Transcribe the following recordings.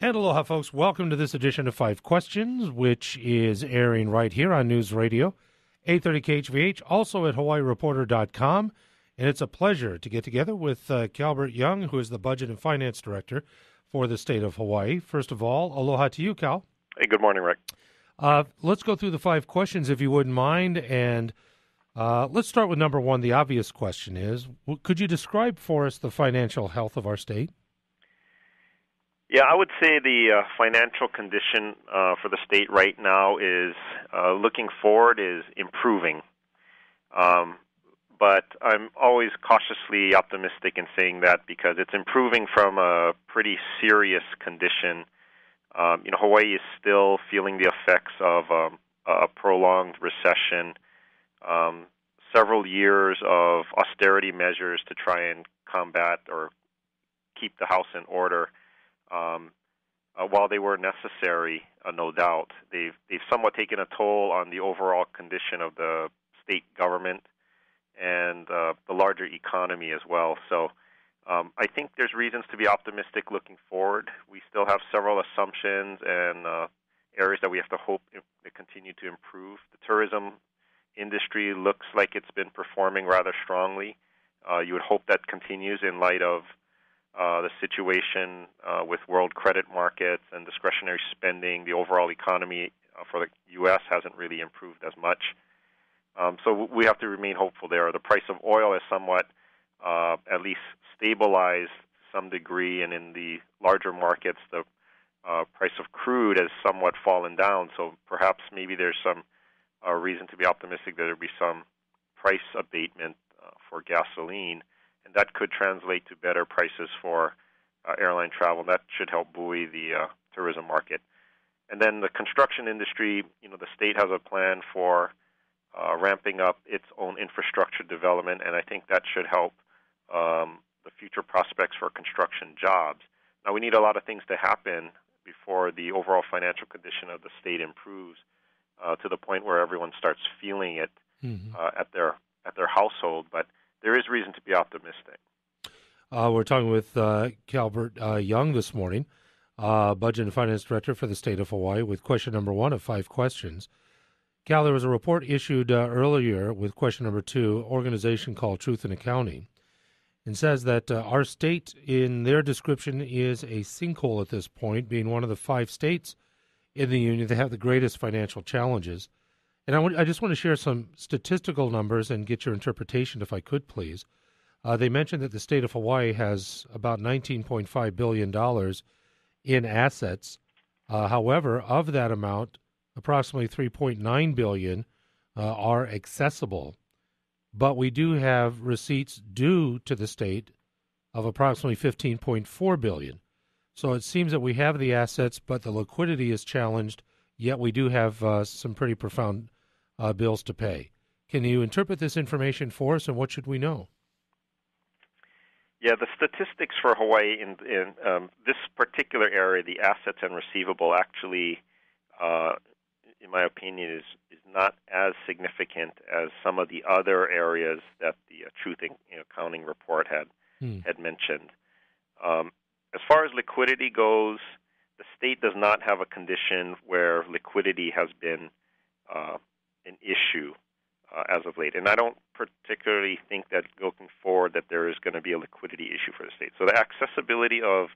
And aloha, folks. Welcome to this edition of Five Questions, which is airing right here on News Radio, 830 KHVH, also at HawaiiReporter.com. And it's a pleasure to get together with uh, Kalbert Young, who is the Budget and Finance Director for the state of Hawaii. First of all, aloha to you, Cal. Hey, good morning, Rick. Uh, let's go through the five questions, if you wouldn't mind. And uh, let's start with number one. The obvious question is Could you describe for us the financial health of our state? Yeah, I would say the uh, financial condition uh, for the state right now is uh, looking forward is improving. Um, but I'm always cautiously optimistic in saying that because it's improving from a pretty serious condition. Um, you know, Hawaii is still feeling the effects of um, a prolonged recession, um, several years of austerity measures to try and combat or keep the house in order um, uh, while they were necessary, uh, no doubt, they've they've somewhat taken a toll on the overall condition of the state government and uh, the larger economy as well. So. Um, I think there's reasons to be optimistic looking forward. We still have several assumptions and uh, areas that we have to hope to continue to improve. The tourism industry looks like it's been performing rather strongly. Uh, you would hope that continues in light of uh, the situation uh, with world credit markets and discretionary spending, the overall economy uh, for the U.S. hasn't really improved as much. Um, so we have to remain hopeful there. The price of oil is somewhat, uh, at least, stabilized to some degree, and in the larger markets, the price of crude has somewhat fallen down. So perhaps maybe there's some reason to be optimistic that there'll be some price abatement for gasoline and that could translate to better prices for uh, airline travel. That should help buoy the uh, tourism market. And then the construction industry, you know, the state has a plan for uh, ramping up its own infrastructure development, and I think that should help um, the future prospects for construction jobs. Now, we need a lot of things to happen before the overall financial condition of the state improves uh, to the point where everyone starts feeling it mm-hmm. uh, at their at their household. But there is reason to be optimistic. Uh, we're talking with uh, Kalbert uh, Young this morning, uh, Budget and Finance Director for the state of Hawaii, with question number one of five questions. Cal, there was a report issued uh, earlier with question number two, organization called Truth in Accounting, and says that uh, our state, in their description, is a sinkhole at this point, being one of the five states in the union that have the greatest financial challenges. And I, w- I just want to share some statistical numbers and get your interpretation, if I could, please. Uh, they mentioned that the state of Hawaii has about $19.5 billion in assets. Uh, however, of that amount, approximately 3.9 billion uh, are accessible. But we do have receipts due to the state of approximately 15.4 billion. So it seems that we have the assets, but the liquidity is challenged. Yet we do have uh, some pretty profound uh, bills to pay. Can you interpret this information for us, and what should we know? Yeah, the statistics for Hawaii in, in um, this particular area, the assets and receivable, actually, uh, in my opinion, is is not as significant as some of the other areas that the uh, Truth in Accounting report had hmm. had mentioned. Um, as far as liquidity goes, the state does not have a condition where liquidity has been uh, an issue uh, as of late. And I don't particularly think that looking forward that there is going to be a liquidity issue for the state. So the accessibility of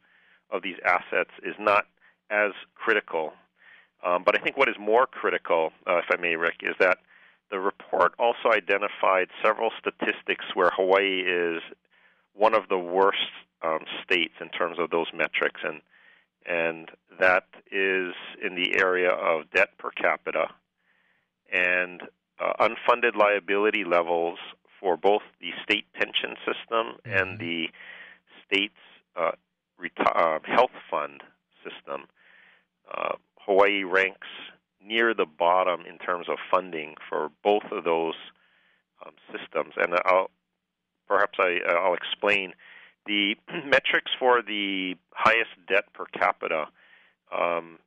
of these assets is not as critical. Um, but I think what is more critical, uh, if I may, Rick, is that the report also identified several statistics where Hawaii is one of the worst um, states in terms of those metrics, and and that is in the area of debt per capita, and uh, unfunded liability levels for both the state pension system mm-hmm. and the state's uh, reti- uh, health fund system. Uh, Hawaii ranks near the bottom in terms of funding for both of those um, systems, and I'll, perhaps I, will explain the metrics for the highest debt per capita. Um,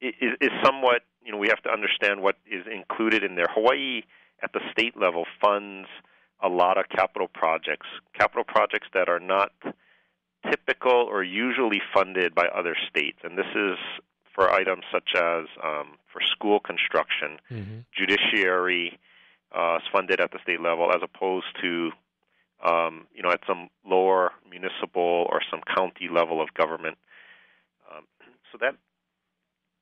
is, is somewhat you know we have to understand what is included in there. Hawaii at the state level funds a lot of capital projects, capital projects that are not typical or usually funded by other states, and this is for items such as um, for school construction, mm-hmm. judiciary uh, is funded at the state level, as opposed to um, you know at some lower municipal or some county level of government. Um, so that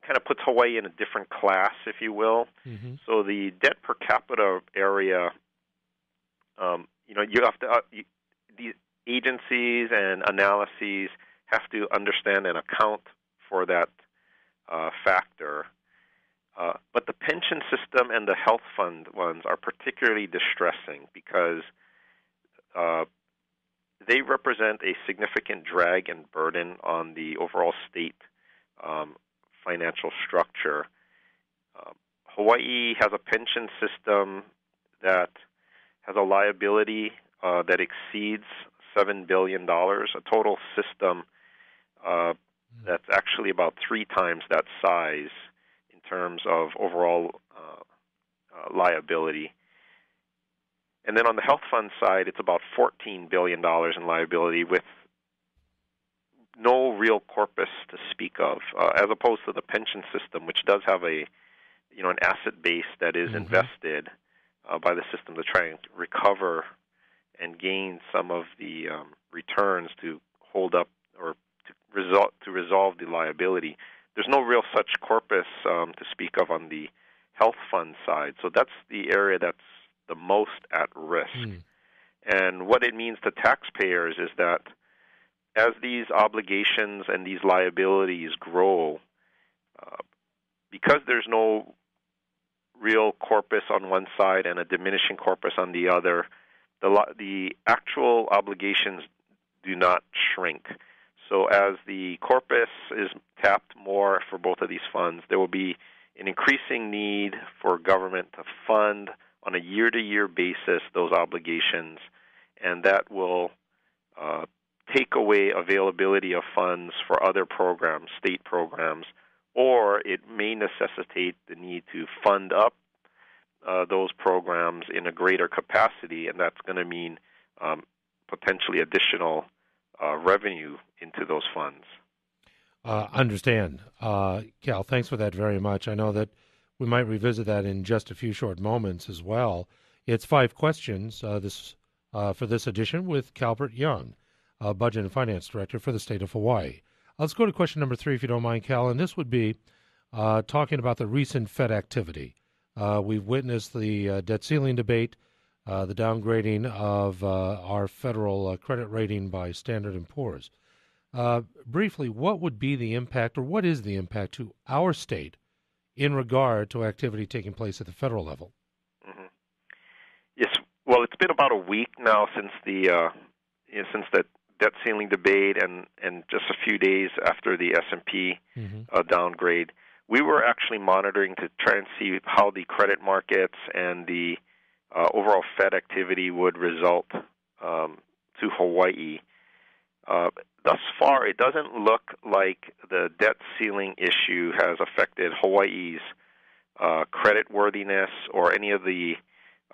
kind of puts Hawaii in a different class, if you will. Mm-hmm. So the debt per capita area, um, you know, you have to uh, you, these agencies and analyses have to understand and account for that uh, factor. Uh, but the pension system and the health fund ones are particularly distressing because uh, they represent a significant drag and burden on the overall state um, financial structure. Uh, Hawaii has a pension system that has a liability uh, that exceeds seven billion dollars, a total system uh, that's actually about three times that size in terms of overall uh, uh, liability. And then on the health fund side, it's about $14 billion in liability with no real corpus to speak of, uh, as opposed to the pension system, which does have a you know an asset base that is mm-hmm. invested uh, by the system to try and recover and gain some of the um, returns to hold up or to result to resolve the liability. There's no real such corpus um, to speak of on the health fund side, so that's the area that's the most at risk. Mm. And what it means to taxpayers is that as these obligations and these liabilities grow, uh, because there's no real corpus on one side and a diminishing corpus on the other, the the actual obligations do not shrink. So as the corpus is tapped more for both of these funds, there will be an increasing need for government to fund on a year-to-year basis those obligations, and that will uh, take away availability of funds for other programs, state programs, or it may necessitate the need to fund up uh, those programs in a greater capacity, and that's going to mean um, potentially additional uh, revenue into those funds. Uh, understand, uh, Cal. Thanks for that very much. I know that we might revisit that in just a few short moments as well. It's five questions uh, this uh, for this edition with Kalbert Young, Budget and Finance Director for the state of Hawaii. Let's go to question number three, if you don't mind, Cal, and this would be talking about the recent Fed activity. Uh, we've witnessed the uh, debt ceiling debate, uh, the downgrading of uh, our federal uh, credit rating by Standard & Poor's. Uh, briefly, what would be the impact, or what is the impact to our state in regard to activity taking place at the federal level? Mm-hmm. Yes, well, it's been about a week now since the you know, since the debt ceiling debate, and and just a few days after the S and P mm-hmm. downgrade we were actually monitoring to try and see how the credit markets and the uh, overall Fed activity would result um, to Hawaii. Uh, thus far, it doesn't look like the debt ceiling issue has affected Hawaii's uh, credit worthiness or any of the,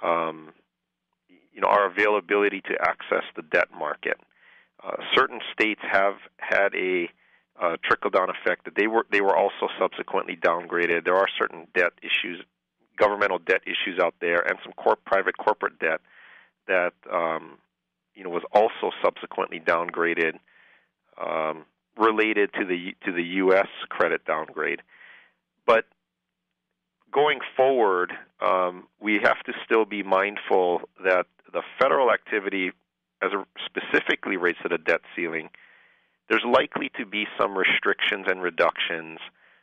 um, you know, our availability to access the debt market. Uh, certain states have had a uh, trickle down effect that they were they were also subsequently downgraded. There are certain debt issues, governmental debt issues out there, and some corp, private corporate debt that um, you know was also subsequently downgraded um, related to the to the U.S. credit downgrade. But going forward, um, we have to still be mindful that the federal activity, as a, specifically relates to the debt ceiling, there's likely to be some restrictions and reductions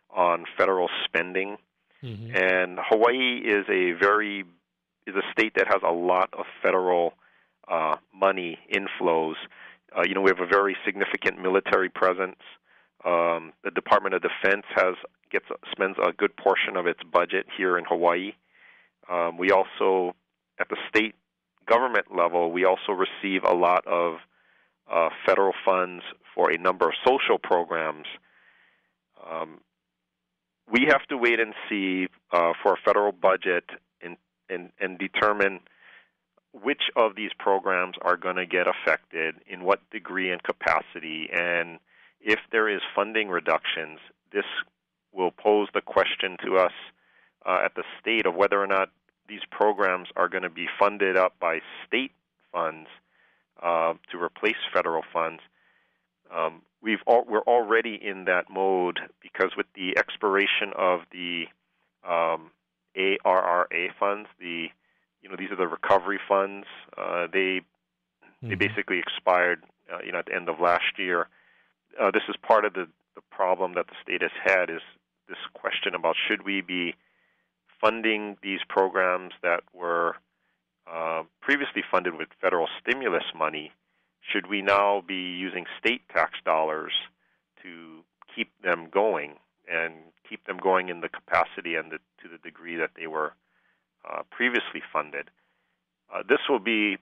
on federal spending. Mm-hmm. And Hawaii is a very is a state that has a lot of federal uh, money inflows. Uh, you know, we have a very significant military presence. Um, the Department of Defense has gets spends a good portion of its budget here in Hawaii. Um, we also, at the state government level, we also receive a lot of uh, federal funds for a number of social programs. Um, we have to wait and see uh, for a federal budget and, and, and determine which of these programs are going to get affected, in what degree and capacity, and if there is funding reductions, this will pose the question to us uh, at the state of whether or not these programs are going to be funded up by state funds uh, to replace federal funds. Um, we've al- we're already in that mode because with the expiration of the um, ARRA funds, the you know these are the recovery funds. Uh, they mm-hmm. they basically expired uh, you know at the end of last year. Uh, this is part of the the problem that the state has had is this question about should we be funding these programs that were uh, previously funded with federal stimulus money, should we now be using state tax dollars to keep them going and keep them going in the capacity and the, to the degree that they were uh, previously funded? Uh, this will be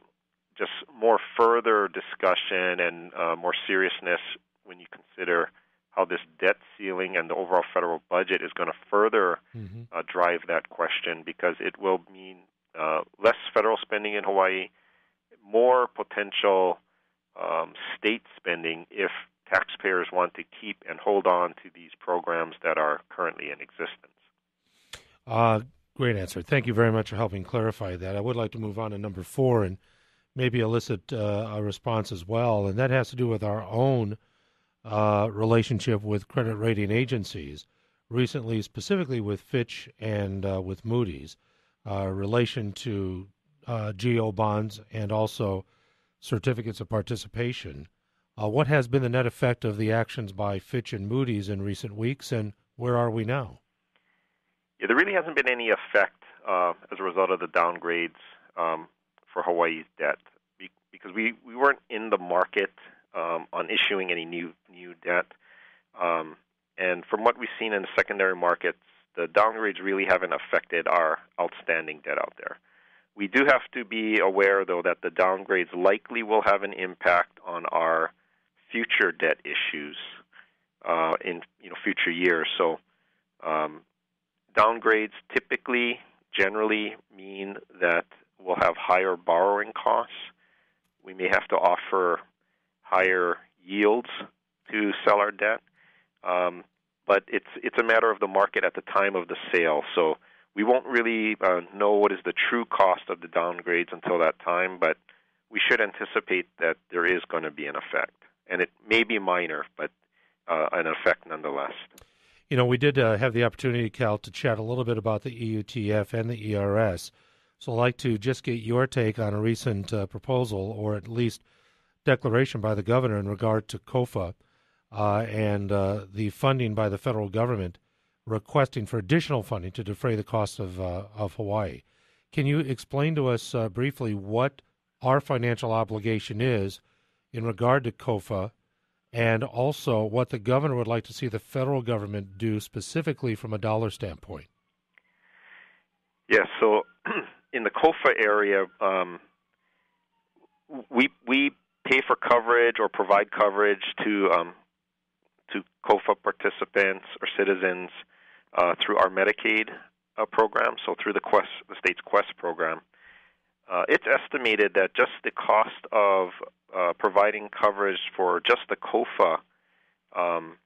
just more further discussion and uh, more seriousness when you consider how this debt ceiling and the overall federal budget is going to further mm-hmm. uh, drive that question because it will mean uh, less federal spending in Hawaii, more potential um, state spending if taxpayers want to keep and hold on to these programs that are currently in existence. Uh, great answer. Thank you very much for helping clarify that. I would like to move on to number four and maybe elicit uh, a response as well, and that has to do with our own uh, relationship with credit rating agencies, recently, specifically with Fitch and uh, with Moody's, uh, relation to uh, GO bonds and also certificates of participation. Uh, what has been the net effect of the actions by Fitch and Moody's in recent weeks, and where are we now? Yeah, there really hasn't been any effect uh, as a result of the downgrades um, for Hawaii's debt because we, we weren't in the market um, on issuing any new new debt. Um, and from what we've seen in the secondary markets, the downgrades really haven't affected our outstanding debt out there. We do have to be aware, though, that the downgrades likely will have an impact on our future debt issues uh, in you know future years. So um, downgrades typically, generally mean that we'll have higher borrowing costs. We may have to offer higher yields to sell our debt. Um, but it's it's a matter of the market at the time of the sale. So we won't really uh, know what is the true cost of the downgrades until that time. But we should anticipate that there is going to be an effect, and it may be minor, but uh, an effect nonetheless. You know, we did uh, have the opportunity, Cal, to chat a little bit about the EUTF and the ERS. So I'd like to just get your take on a recent uh, proposal, or at least declaration by the governor in regard to COFA uh, and uh, the funding by the federal government requesting for additional funding to defray the cost of uh, of Hawaii. Can you explain to us uh, briefly what our financial obligation is in regard to COFA, and also what the governor would like to see the federal government do specifically from a dollar standpoint? Yes. So, in the COFA area, um, we we pay for coverage or provide coverage to um, to COFA participants or citizens uh, through our Medicaid uh, program, so through the Quest, the state's Quest program. Uh, it's estimated that just the cost of uh, providing coverage for just the COFA um,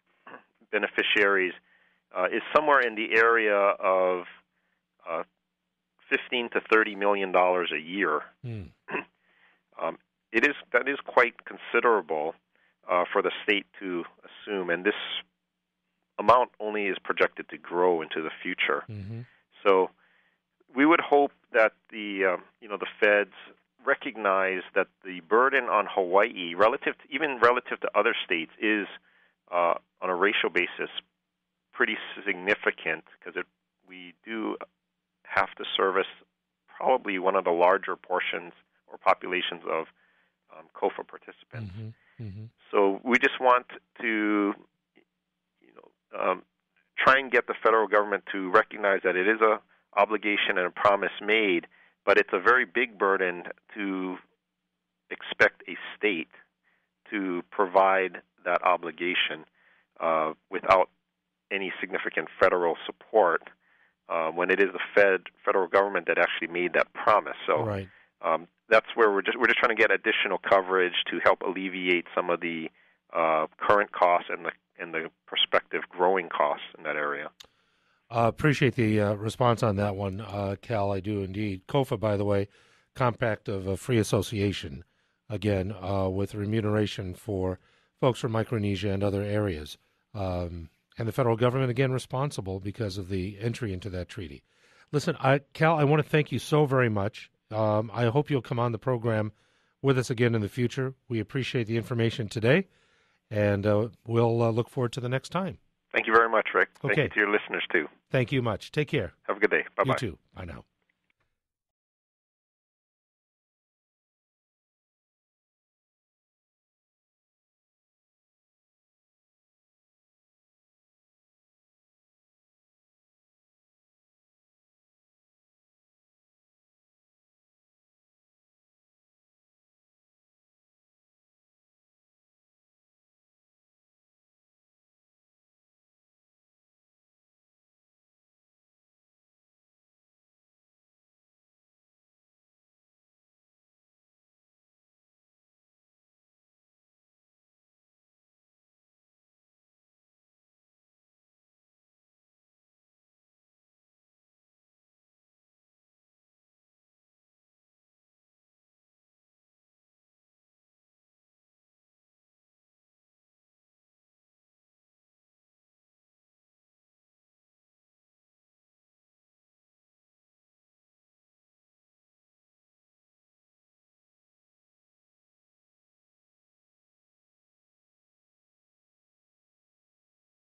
beneficiaries uh, is somewhere in the area of uh, 15 to 30 million dollars a year. Mm. um, it is that is quite considerable uh, for the state to assume, and this amount only is projected to grow into the future. Mm-hmm. So we would hope that the um, you know the feds recognize that the burden on Hawaii, relative to, even relative to other states, is uh, on a racial basis pretty significant because we do have to service probably one of the larger portions or populations of um, COFA participants. Mm-hmm. Mm-hmm. So we just want to, you know, um, try and get the federal government to recognize that it is a obligation and a promise made, but it's a very big burden to expect a state to provide that obligation uh, without any significant federal support uh, when it is the Fed federal government that actually made that promise. So right. um, that's where we're just we're just trying to get additional coverage to help alleviate some of the uh, current costs and the and the prospective growing costs in that area. Uh, appreciate the uh, response on that one, uh, Cal. I do indeed. COFA, by the way, compact of a free association, again uh, with remuneration for folks from Micronesia and other areas, um, and the federal government again responsible because of the entry into that treaty. Listen, I, Cal, I want to thank you so very much. Um, I hope you'll come on the program with us again in the future. We appreciate the information today, and uh, we'll uh, look forward to the next time. Thank you very much, Rick. Okay. Thank you to your listeners too. Thank you much. Take care. Have a good day. Bye bye. You too. Bye now.